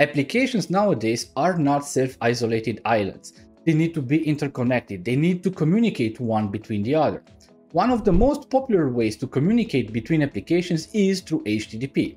Applications nowadays are not self-isolated islands. They need to be interconnected. They need to communicate one between the other. One of the most popular ways to communicate between applications is through HTTP.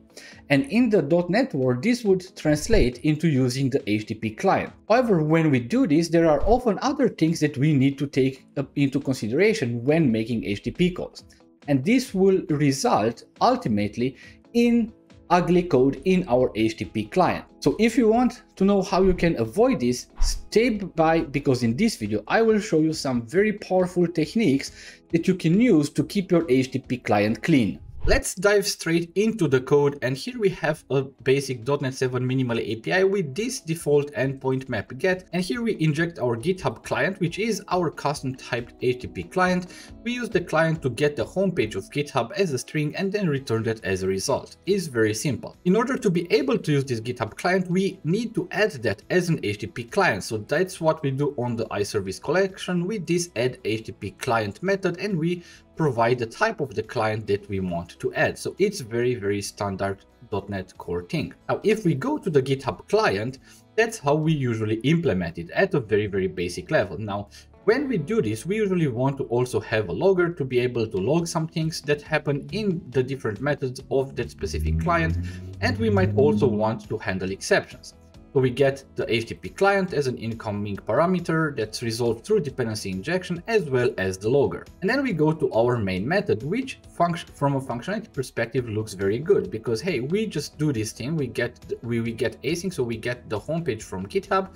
And in the .NET world, this would translate into using the HTTP client. However, when we do this, there are often other things that we need to take into consideration when making HTTP calls. And this will result ultimately in ugly code in our HTTP client. So if you want to know how you can avoid this, stay by because in this video I will show you some very powerful techniques that you can use to keep your HTTP client clean. Let's dive straight into the code and here we have a basic .NET 7 minimal API with this default endpoint map get and here we inject our GitHub client which is our custom typed HTTP client. We use the client to get the homepage of GitHub as a string and then return that as a result. It's very simple. In order to be able to use this GitHub client we need to add that as an HTTP client so that's what we do on the iService collection with this add HTTP client method and we provide the type of the client that we want to add. So it's very, very standard .NET Core thing. Now, if we go to the GitHub client, that's how we usually implement it at a very, very basic level. Now, when we do this, we usually want to also have a logger to be able to log some things that happen in the different methods of that specific client. And we might also want to handle exceptions. So we get the HTTP client as an incoming parameter that's resolved through dependency injection as well as the logger. And then we go to our main method, which from a functionality perspective looks very good because hey, we just do this thing, we get we, we get async, so we get the homepage from GitHub,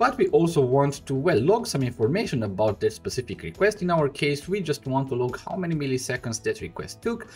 but we also want to, well, log some information about that specific request. In our case, we just want to log how many milliseconds that request took,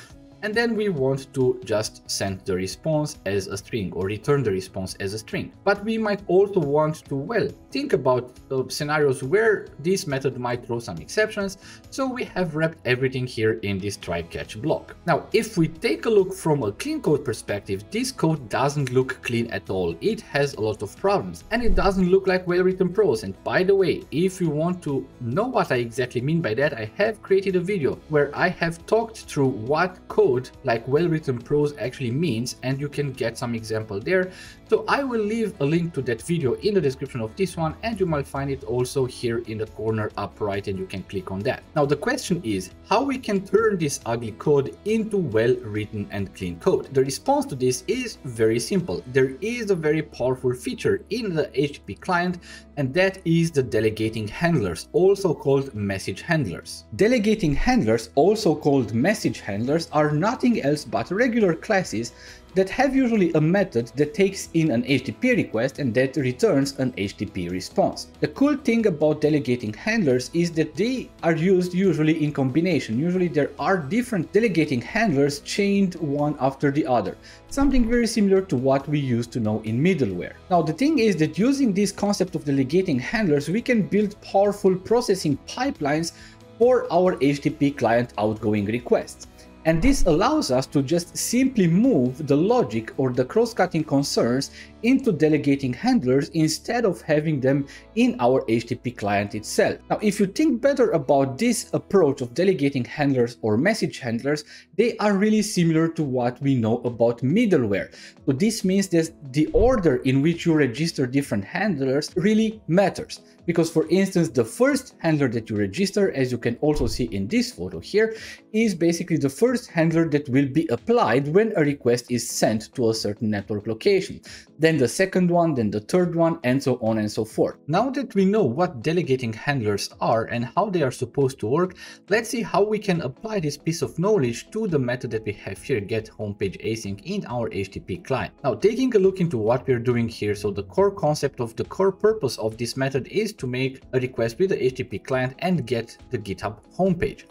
and then we want to just send the response as a string or return the response as a string. But we might also want to, well, think about uh, scenarios where this method might throw some exceptions, so we have wrapped everything here in this try catch block. Now, if we take a look from a clean code perspective, this code doesn't look clean at all. It has a lot of problems and it doesn't look like well-written prose. And by the way, if you want to know what I exactly mean by that, I have created a video where I have talked through what code like well-written prose actually means and you can get some example there. So I will leave a link to that video in the description of this one and you might find it also here in the corner up right and you can click on that. Now the question is how we can turn this ugly code into well-written and clean code. The response to this is very simple. There is a very powerful feature in the HTTP client and that is the delegating handlers, also called message handlers. Delegating handlers, also called message handlers, are nothing else but regular classes that have usually a method that takes in an HTTP request and that returns an HTTP response. The cool thing about delegating handlers is that they are used usually in combination. Usually there are different delegating handlers chained one after the other, something very similar to what we used to know in middleware. Now the thing is that using this concept of delegating handlers, we can build powerful processing pipelines for our HTTP client outgoing requests. And this allows us to just simply move the logic or the cross-cutting concerns into delegating handlers instead of having them in our HTTP client itself. Now, if you think better about this approach of delegating handlers or message handlers, they are really similar to what we know about middleware. So this means that the order in which you register different handlers really matters. Because for instance, the first handler that you register, as you can also see in this photo here, is basically the first handler that will be applied when a request is sent to a certain network location. Then the second one, then the third one, and so on and so forth. Now that we know what delegating handlers are and how they are supposed to work, let's see how we can apply this piece of knowledge to the method that we have here, get homepage async in our HTTP client. Now taking a look into what we're doing here, so the core concept of the core purpose of this method is to make a request with the HTTP client and get the GitHub homepage.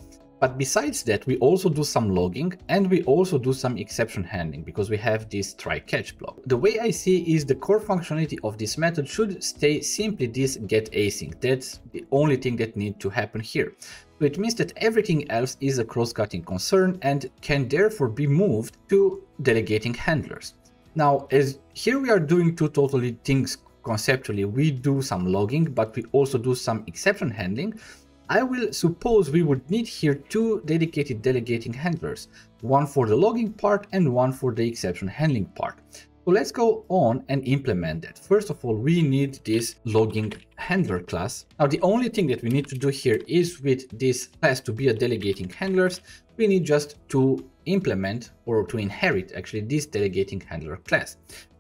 But besides that, we also do some logging and we also do some exception handling because we have this try catch block. The way I see is the core functionality of this method should stay simply this get async. That's the only thing that needs to happen here. So it means that everything else is a cross-cutting concern and can therefore be moved to delegating handlers. Now, as here we are doing two totally things conceptually. We do some logging, but we also do some exception handling. I will suppose we would need here two dedicated delegating handlers, one for the logging part and one for the exception handling part. So let's go on and implement that. First of all, we need this logging handler class. Now, the only thing that we need to do here is with this class to be a delegating handlers, we need just to implement or to inherit actually this delegating handler class.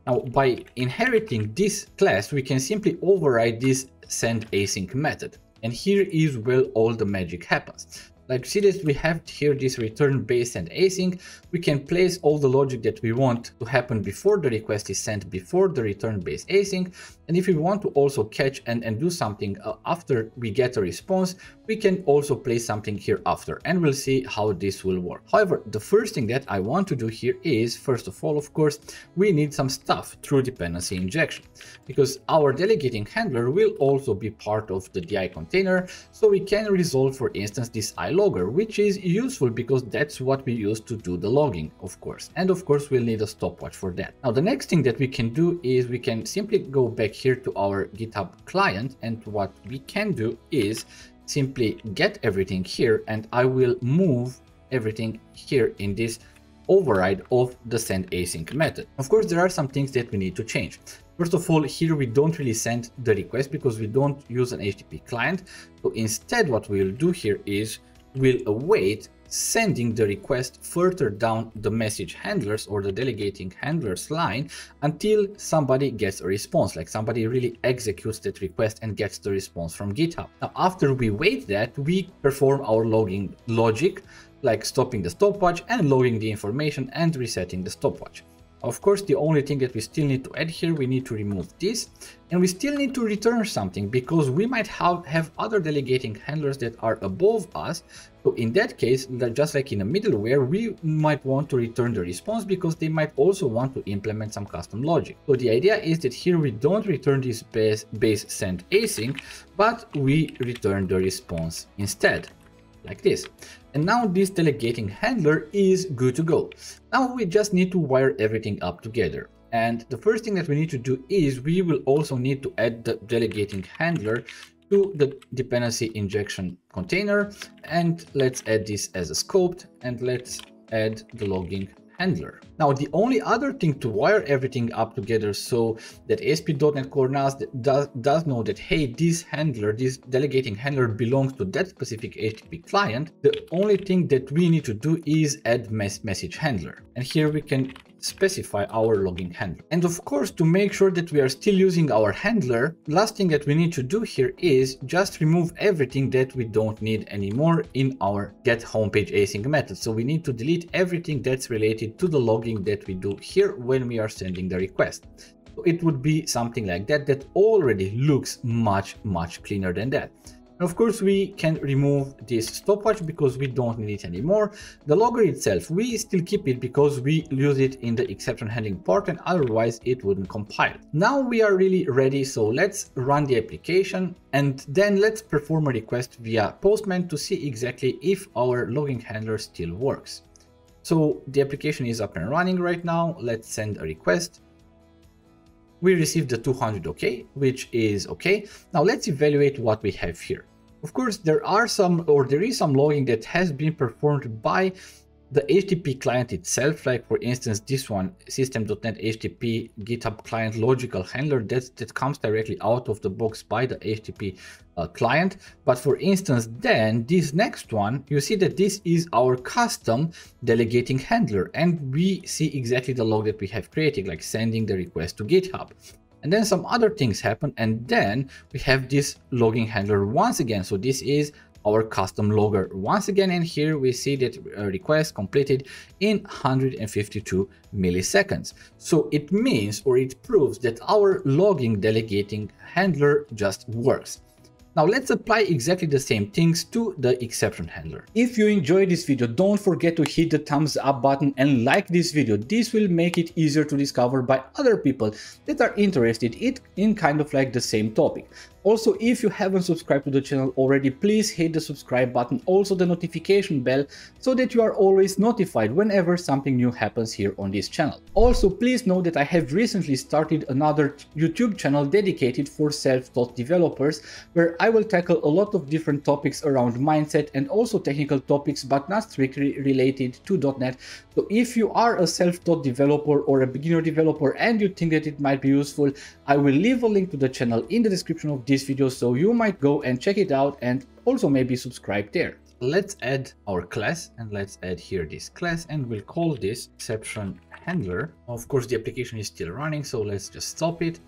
Now, by inheriting this class, we can simply override this send async method. And here is where all the magic happens. Like see that we have here this return base send async, we can place all the logic that we want to happen before the request is sent before the return base async. And if we want to also catch and, and do something uh, after we get a response, we can also place something here after and we'll see how this will work. However, the first thing that I want to do here is, first of all, of course, we need some stuff through dependency injection because our delegating handler will also be part of the DI container. So we can resolve, for instance, this iLogger, which is useful because that's what we use to do the logging, of course. And of course, we'll need a stopwatch for that. Now, the next thing that we can do is we can simply go back here to our GitHub client. And what we can do is simply get everything here and I will move everything here in this override of the send async method. Of course, there are some things that we need to change. First of all, here we don't really send the request because we don't use an HTTP client. So instead, what we'll do here is we'll await sending the request further down the message handlers or the delegating handlers line until somebody gets a response, like somebody really executes that request and gets the response from GitHub. Now, after we wait that, we perform our logging logic, like stopping the stopwatch and logging the information and resetting the stopwatch. Of course, the only thing that we still need to add here, we need to remove this and we still need to return something because we might have, have other delegating handlers that are above us. So in that case, just like in a middleware, we might want to return the response because they might also want to implement some custom logic. So the idea is that here we don't return this base, base send async, but we return the response instead like this. And now this delegating handler is good to go. Now we just need to wire everything up together. And the first thing that we need to do is we will also need to add the delegating handler to the dependency injection container. And let's add this as a scoped and let's add the logging handler. Now, the only other thing to wire everything up together so that ASP.NET Core NAS does, does know that, hey, this handler, this delegating handler belongs to that specific HTTP client, the only thing that we need to do is add mes message handler. And here we can specify our logging handler. And of course, to make sure that we are still using our handler, last thing that we need to do here is just remove everything that we don't need anymore in our get homepage async method. So we need to delete everything that's related to the logging that we do here when we are sending the request. So it would be something like that that already looks much, much cleaner than that. Of course, we can remove this stopwatch because we don't need it anymore. The logger itself, we still keep it because we use it in the exception handling part and otherwise it wouldn't compile. Now we are really ready, so let's run the application and then let's perform a request via Postman to see exactly if our logging handler still works. So the application is up and running right now. Let's send a request we received the 200 OK, which is OK. Now let's evaluate what we have here. Of course, there are some, or there is some logging that has been performed by the HTTP client itself, like for instance, this one, system.net HTTP GitHub client logical handler that, that comes directly out of the box by the HTTP uh, client. But for instance, then this next one, you see that this is our custom delegating handler. And we see exactly the log that we have created, like sending the request to GitHub. And then some other things happen. And then we have this logging handler once again. So this is our custom logger once again and here we see that uh, request completed in 152 milliseconds so it means or it proves that our logging delegating handler just works now let's apply exactly the same things to the exception handler. If you enjoyed this video, don't forget to hit the thumbs up button and like this video. This will make it easier to discover by other people that are interested in kind of like the same topic. Also, if you haven't subscribed to the channel already, please hit the subscribe button, also the notification bell, so that you are always notified whenever something new happens here on this channel. Also, please know that I have recently started another YouTube channel dedicated for self-taught developers, where I will tackle a lot of different topics around mindset and also technical topics, but not strictly related to .NET. So if you are a self-taught developer or a beginner developer and you think that it might be useful, I will leave a link to the channel in the description of this video, so you might go and check it out and also maybe subscribe there let's add our class and let's add here this class and we'll call this exception handler. Of course, the application is still running, so let's just stop it.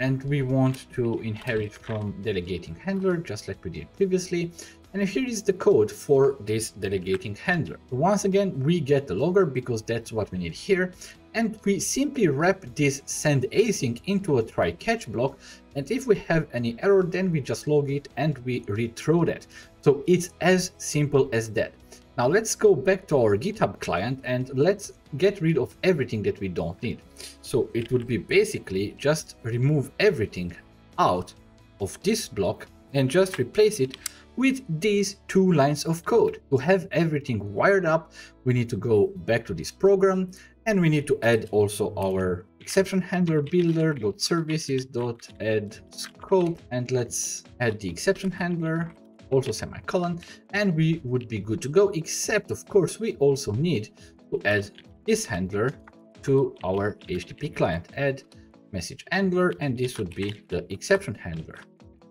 And we want to inherit from delegating handler, just like we did previously. And here is the code for this delegating handler. Once again, we get the logger because that's what we need here. And we simply wrap this send async into a try catch block. And if we have any error, then we just log it and we rethrow that. So it's as simple as that. Now let's go back to our GitHub client and let's get rid of everything that we don't need. So it would be basically just remove everything out of this block and just replace it with these two lines of code. To have everything wired up, we need to go back to this program and we need to add also our exception handler builder dot services dot add scope and let's add the exception handler also semicolon, and we would be good to go, except of course we also need to add this handler to our HTTP client, add message handler, and this would be the exception handler.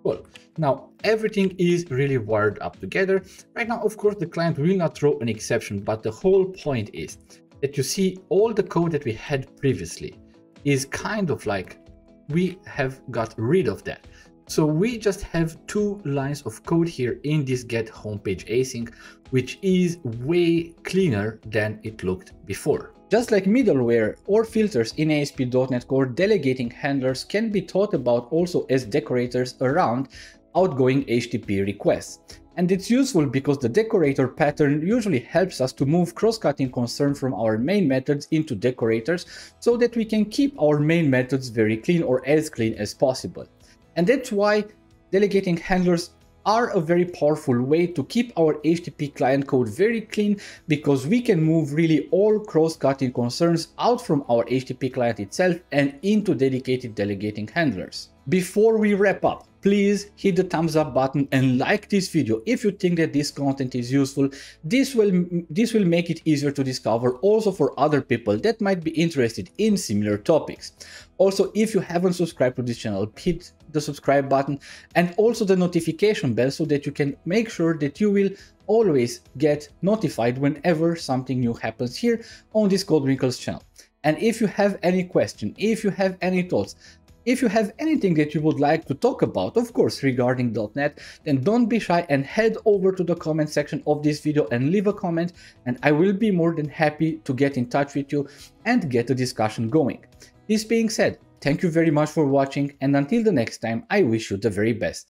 Well, now everything is really wired up together. Right now, of course, the client will not throw an exception, but the whole point is that you see all the code that we had previously is kind of like we have got rid of that. So we just have two lines of code here in this get homepage async, which is way cleaner than it looked before. Just like middleware or filters in ASP.NET Core, delegating handlers can be thought about also as decorators around outgoing HTTP requests. And it's useful because the decorator pattern usually helps us to move cross-cutting concern from our main methods into decorators so that we can keep our main methods very clean or as clean as possible. And that's why delegating handlers are a very powerful way to keep our HTTP client code very clean because we can move really all cross-cutting concerns out from our HTTP client itself and into dedicated delegating handlers. Before we wrap up, please hit the thumbs up button and like this video if you think that this content is useful. This will, this will make it easier to discover also for other people that might be interested in similar topics. Also, if you haven't subscribed to this channel, hit the subscribe button and also the notification bell so that you can make sure that you will always get notified whenever something new happens here on this Codewrinkles channel. And if you have any question, if you have any thoughts, if you have anything that you would like to talk about, of course, regarding .NET, then don't be shy and head over to the comment section of this video and leave a comment and I will be more than happy to get in touch with you and get a discussion going. This being said, thank you very much for watching and until the next time, I wish you the very best.